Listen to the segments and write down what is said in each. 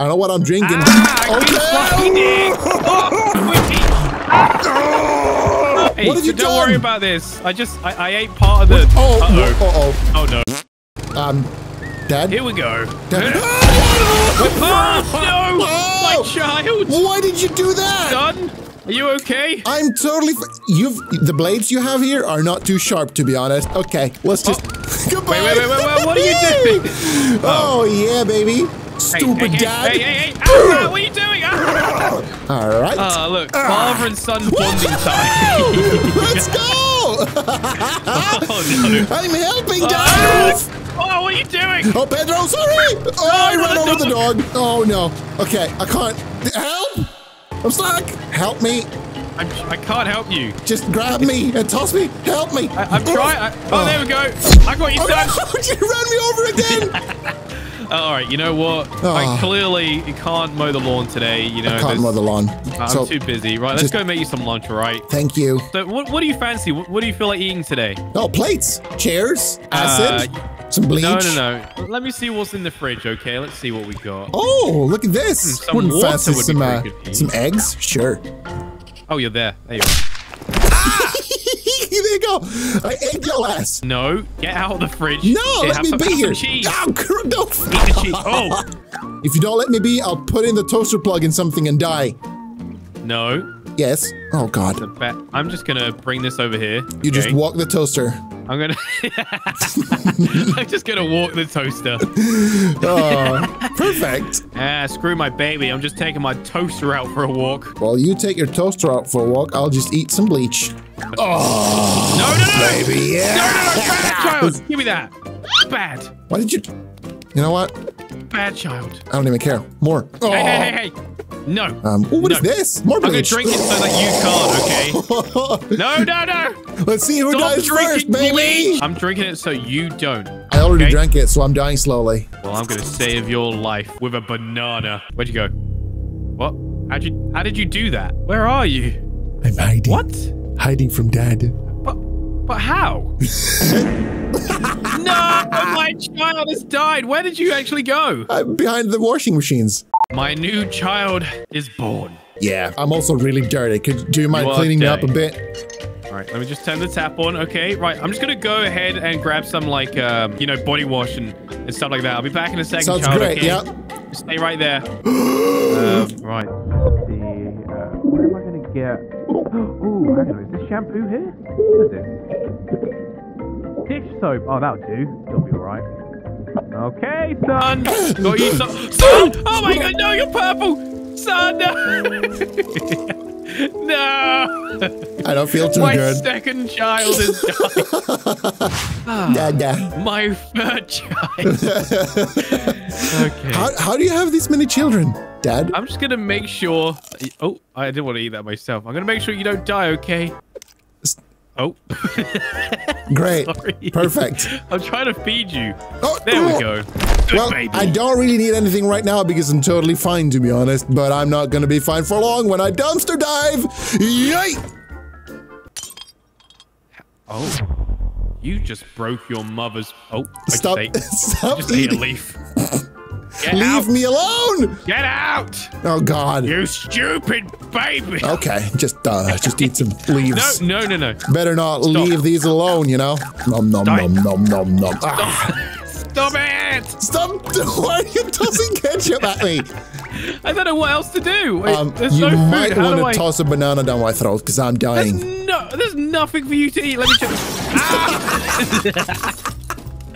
I know what I'm drinking. Ah, okay. Oh, hey, What have you don't done? worry about this. I just, I, I ate part of the. Oh, uh Oh no. oh. Um, Dad. Here we go. Dad. Oh no! My child! Why did you do that? Son, are you okay? I'm totally. F- you've the blades you have here are not too sharp, to be honest. Okay, let's just. Goodbye. Wait, wait, wait, wait, wait, what are you doing? Oh, yeah, baby. Stupid hey, hey, dad. Hey, hey, hey! Ah, what are you doing? Ah. All right. Ah, look, father and son bonding time. Let's go. oh no! I'm helping, Ah. Dad. Oh, what are you doing? Oh, Pedro, sorry. Oh, I ran no, over the no. dog. Oh no. Okay, I can't. Help! I'm stuck. Help me. I'm, I can't help you. Just grab me and toss me. Help me. I, I'm trying. Oh, there we go. I got you, Oh, son. no, you ran me over again. Oh, all right, you know what? I Ah. clearly can't mow the lawn today. You know, I can't mow the lawn. I'm so, too busy. Right, let's go make you some lunch, all right? thank you. So, what, what do you fancy? What, what do you feel like eating today? Oh, plates, chairs, acid, some bleach. Uh, No, no, no. Let me see what's in the fridge, okay? Let's see what we got. Oh, look at this. Hmm, some Wouldn't water would some uh, good for you. some eggs? Sure. Oh, you're there. There you are. There you go. I ate your ass. No, get out of the fridge. No, let me be here. Cheese. No. Eat the cheese. Oh, If you don't let me be, I'll put in the toaster plug in something and die. no. Yes. Oh God. I'm just gonna bring this over here. You just walk the toaster. I'm gonna. I'm just gonna walk the toaster. Oh, perfect. Ah, screw my baby. I'm just taking my toaster out for a walk. Well, you take your toaster out for a walk. I'll just eat some bleach. Oh, No, no, no, baby, yeah. no, no, no, bad child. Give me that. Bad, Why did you? You know what? bad child. I don't even care. More. Oh. Hey, hey, hey, hey. No. Um, oh, what is No. this? More I'm gonna drink it so that you can't, okay? No, no, no. Let's see who Stop dies first, baby. bleach. I'm drinking it so you don't. I already okay? drank it, so I'm dying slowly. Well, I'm gonna save your life with a banana. Where'd you go? What? How'd you? How did you do that? Where are you? I'm hiding. What? Hiding from dad. But, how? no, my child has died. Where did you actually go? I'm behind the washing machines. My new child is born. Yeah. I'm also really dirty. Could do you mind You cleaning me up a bit? All right, let me just turn the tap on. Okay, right. I'm just gonna go ahead and grab some like um, you know, body wash and, and stuff like that. I'll be back in a second. Sounds child, great. okay? Yeah. Just Stay right there. um, right. Let's see. Uh, what am I gonna get? Ooh, hang on. Is this shampoo here? What is this? Dish soap. Oh, that'll do. It'll be all right. Okay, son. Got you some. Son! Oh my god, no, you're purple! Son, no! no! I don't feel too My good. second child is dying. Dada. My third child. okay. How, how do you have this many children, Dad? I'm just gonna make sure. Oh, I didn't want to eat that myself. I'm gonna make sure you don't die, okay? Oh, Great. sorry. Perfect. I'm trying to feed you. Oh, There we oh. go. Good Well, baby. I don't really need anything right now because I'm totally fine, to be honest. But I'm not gonna be fine for long when I dumpster dive. Yay! Oh, you just broke your mother's. Oh, I Stop! Stop just ate a leaf. Get Leave out! me alone! Get out! Oh God. You stupid baby! Okay, just uh, just eat some leaves. No, no, no, no. Better not leave these alone, you know. Nom nom Stop. nom nom nom nom. Ah, Stop it! stop! Why are you tossing ketchup at me? I don't know what else to do. Um, there's you no food. might want to I... toss a banana down my throat because I'm There's dying. no, there's nothing for you to eat. Let me check. ah!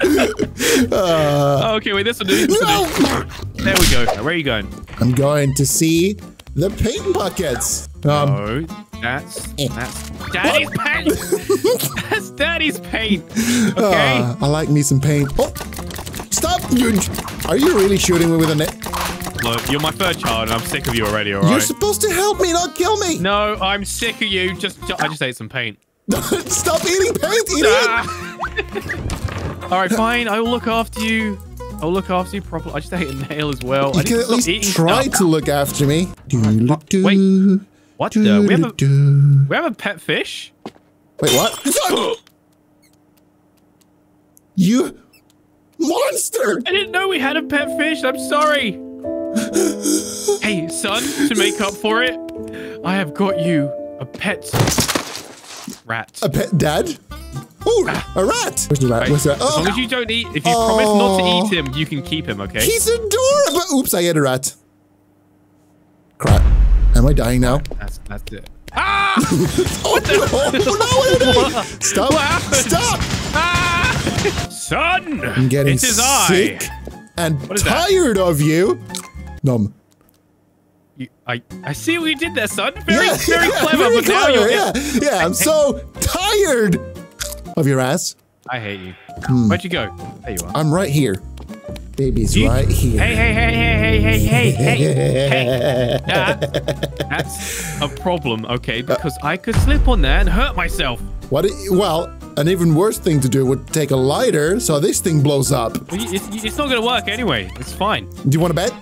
oh, okay, wait, this will do. This will No! do. There we go. Where are you going? I'm going to see the paint buckets. Um, Oh, that's Eh. that's Daddy's paint. that's Daddy's paint. Okay. uh, I like me some paint. Oh, stop! You, are you really shooting me with a net? Look, you're my third child, and I'm sick of you already. All You're supposed to help me, not kill me. No, I'm sick of you. Just, I just ate some paint. stop eating paint, idiot! All right, fine. I will look after you. I'll look after you properly. I just ate a nail as well. You can at least try stuff. to look after me. Do-do-do, Wait. What the? We have a we have a pet fish. Wait, what? you monster! I didn't know we had a pet fish. I'm sorry. Hey, son, to make up for it, I have got you a pet rat. A pet dad? Ooh, a rat. Where's the rat? Right. Where's the rat? As long Oh, as you don't eat, if you promise not to Oh. eat him, you can keep him, okay? he's adorable. Oops, I ate a rat. Crap. Am I dying now? That's that's it. Ah! Oh, no, oh, no, what am I? Stop. What happened? Stop. Ah! Son! I'm getting it is I. sick and is that? tired of you. Nom. You, I I see what you did there, son. Very Yeah, very yeah, clever, very but now you're. yeah, yeah. I'm so tired of your ass. I hate you. Hmm. Where'd you go? There you are. I'm right here. Baby's You- right here. Hey hey hey hey hey hey hey hey hey. That, that's a problem, okay? Because I could slip on there and hurt myself. What? Well, an even worse thing to do would take a lighter, so this thing blows up. You- It's, it's not gonna work anyway. It's fine. Do you want to bet?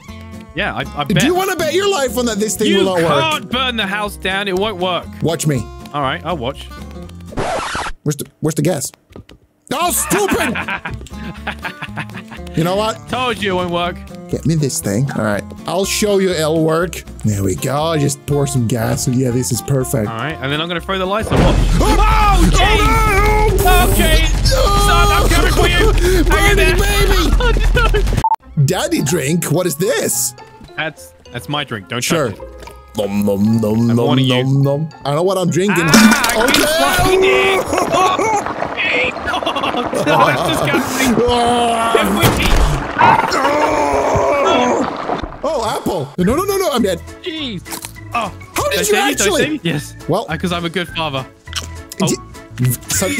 Yeah, I, I bet. Do you want to bet your life on that this thing You will not work? can't burn the house down. It won't work. Watch me. All right, I'll watch. Where's the Where's the gas? Oh, stupid! you know what? Told you it won't work. Get me this thing. All right, I'll show you it'll work. There we go. Just pour some gas. Yeah, this is perfect. All right, and then I'm gonna throw the lights on. Watch. Oh, jeez. Oh, Okay, son, I'm coming for you. Hang Baby, baby! Oh, Daddy drink? What is this? That's that's my drink. Don't Sure. touch it. Nom nom nom nom warning you. nom nom. I don't know what I'm drinking. Ah, I keep okay. Oh, hey, oh, no, it's disgusting. Oh, oh, apple! No, no, no, no! I'm dead. Jeez. Oh, How did you save Did I actually? Yes. Well- because I'm a good father. Some-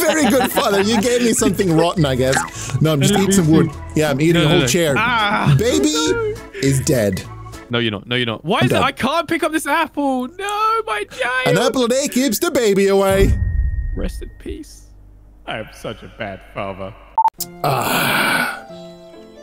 very good father. You gave me something rotten, I guess. No, I'm just eating some wood. Yeah, I'm eating No, a no, whole no. chair. Ah. Baby is dead. No, you're not. No, you're not. Why is it. I can't pick up this apple? No, my child. An apple a day keeps the baby away. Rest in peace. I am such a bad father. Ah.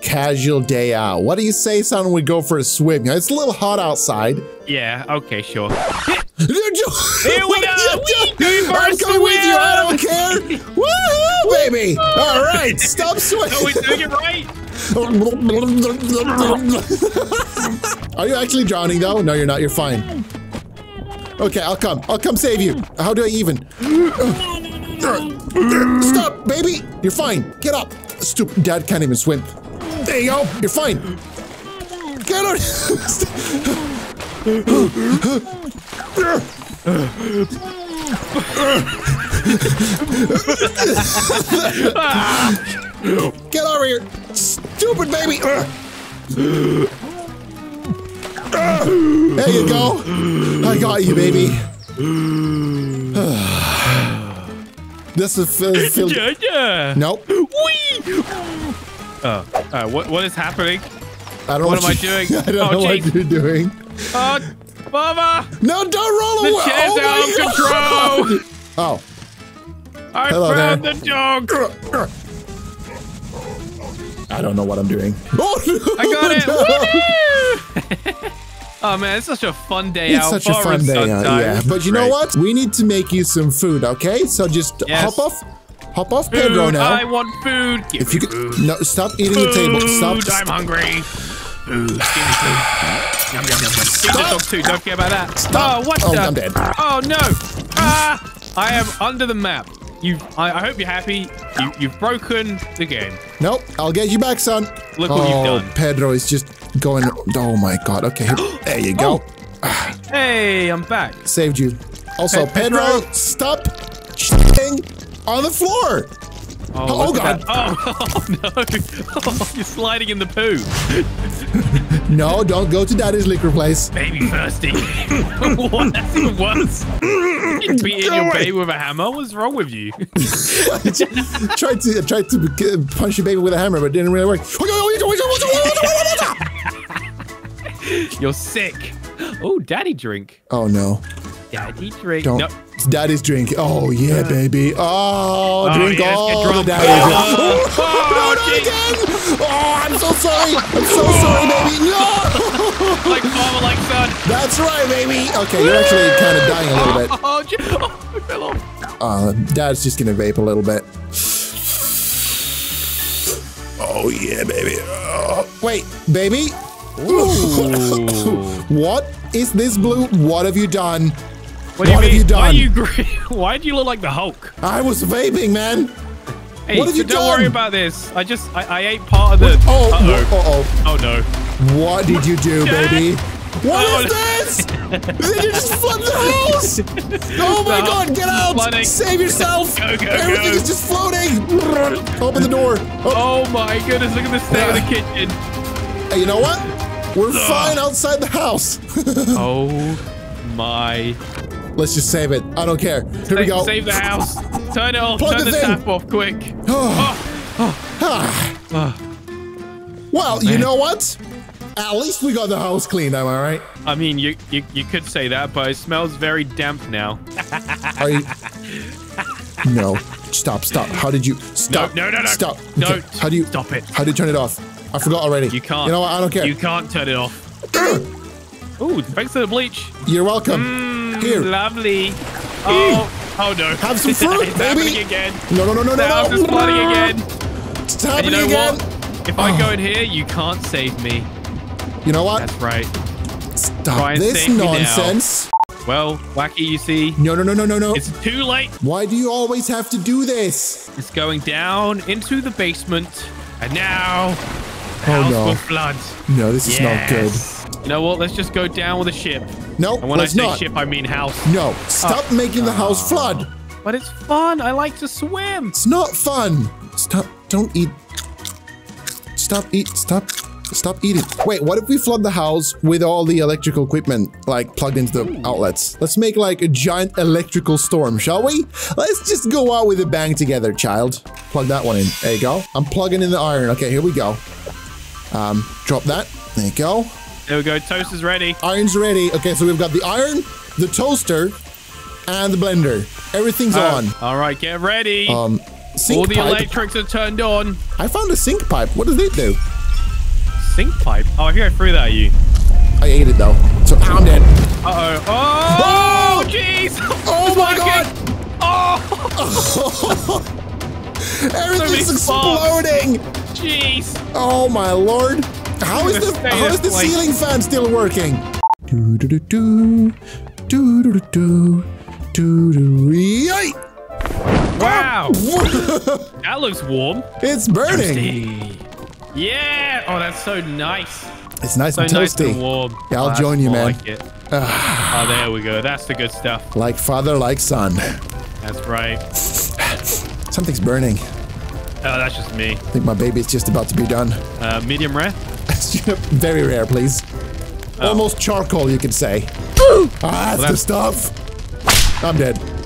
Casual day out. What do you say, son? We go for a swim. It's a little hot outside. Yeah. Okay. Sure. Here we go. Whee! Going for I'm coming with you. I don't care. Woohoo, Oh, baby! All right, stop swimming. Are we doing it right? Are you actually drowning though? No, you're not. You're fine. Okay, I'll come. I'll come save you. How do I even? Stop, baby. You're fine. Get up. Stupid dad can't even swim. There you go. You're fine. Get out. Get over here. Stupid baby. There you go. I got you, baby. this is feel, Yeah. Yeah. Nope. Whee! Uh, uh, what what is happening? I don't know What am I doing? I don't Oh, know jeez. what you're doing. Uh, Mama, No, don't roll the away. chair's oh out of control. Oh. I Hello found there. the dog. I don't know what I'm doing. Oh, no, I got it. oh man, it's such a fun day It's out. It's such a fun day son out, yeah. But you know what? We need to make you some food, okay? So just Yes. hop off, hop off Pedro now. I want food. Give if you could, food. no, stop eating the table. Stop. I'm hungry. Food. Give me food. Yum, yum, yum, yum. Give the dog too. Don't forget about that. Stop. Oh, what Oh, the? I'm dead. Oh no. Ah! I am under the map. You. I, I hope you're happy. You, you've broken the game. Nope. I'll get you back, son. Look what oh, you've done. Pedro is just going. Oh my God. Okay. There you go. Oh. Hey, I'm back. Saved you. Also, Pe- Pedro, Pedro. stop shitting on the floor. Oh, Oh, God. Oh, oh no. Oh, you're sliding in the poo. No, don't go to Daddy's liquor place. Baby thirsty. what? That's even worse. Beating your baby with a hammer? What's wrong with you? tried to tried to uh, punch your baby with a hammer, but it didn't really work. You're sick. Oh, daddy drink. Oh no! Daddy drink. Don't. No. It's Daddy's drink. Oh yeah, baby. Oh, Oh, drink yeah, let's get all the drunk. Daddy's. Oh, drink. oh, no, not again! Oh, I'm so sorry. I'm so sorry, baby. No. Like father, like son. That's right, baby. Okay, you're actually kind of dying a little bit. Oh, gee- oh, I fell off. Uh, Dad's just gonna vape a little bit. Oh yeah, baby. Oh, wait, baby. Ooh. What is this blue? What have you done? What you What have you Why done? you green? Why do you look like the Hulk? I was vaping, man. Hey, What have you don't worry about this. I just I, I ate part of the. Oh, Uh-oh. oh, Oh no. oh. What did you do, baby? What Oh, is this? Did you just flood the house? Oh my No, god, get out! flooding. Save yourself! Go, go, Everything go. is just floating! Open the door. Oh, Oh my goodness! Look at the state of the ah. kitchen. hey, you know what? We're fine outside the house. Oh my. Let's just save it. I don't care. Here we go. save the house. Turn it off. Plug Turn the tap off quick. Ah. well, you know what? At least we got the house cleaned, am I right? I mean, you, you you could say that, but it smells very damp now. Are you... No. Stop, stop. How did you... Stop. no, no, no. Stop. Don't. How do you... Stop it. How do you turn it off? I forgot already. You can't. You know what? I don't care. You can't turn it off. Ooh, thanks for the bleach. You're welcome. Mm, Here. Lovely. Oh, oh no. Have some fruit, it's baby. happening again. No, no, no, no, The no, is no. flooding again. It's happening you know again. what? If I Oh. go in here, you can't save me. You know what? That's right. Stop try this now. nonsense. Well, Whacky, you see, No, no, no, no, no, no. it's too late. Why do you always have to do this? It's going down into the basement. And now, the Oh, house no. will flood. No, this is not good. You know what? Let's just go down with a ship. No, And when let's I say not. ship, I mean house. No, stop making the house flood. But it's fun. I like to swim. It's not fun. Stop. Don't eat. Stop eat. Stop. Stop eating. Wait, what if we flood the house with all the electrical equipment like plugged into the outlets? Let's make like a giant electrical storm, shall we? Let's just go out with a bang together, child. Plug that one in. There you go. I'm plugging in the iron. Okay, here we go. Um, drop that. There you go. There we go. Toast is ready. Iron's ready. Okay, so we've got the iron, the toaster, and the blender. Everything's Uh, on. All right, get ready. Um, All the pipe. electrics are turned on. I found a sink pipe. What does it do? Sink pipe. Oh, I think I threw that at you. I ate it though. So I'm dead. Uh oh. Oh, jeez. Oh It's my working. Oh, Everything's many exploding. jeez. Oh my lord. How is the how is the place. ceiling fan still working? Do do do do do do do do do! Wow. that looks warm. It's burning. Toasty. Yeah. Oh, that's so nice. It's nice So and nice toasty. and warm. Yeah, I'll Oh, join you, man. Like it. oh, there we go. That's the good stuff. Like father, like son. That's right. Something's burning. Oh, that's just me. I think my baby's just about to be done. Uh, medium rare. Very rare, please. Oh. Almost charcoal, you could say. ah, that's the that's- stuff. I'm dead.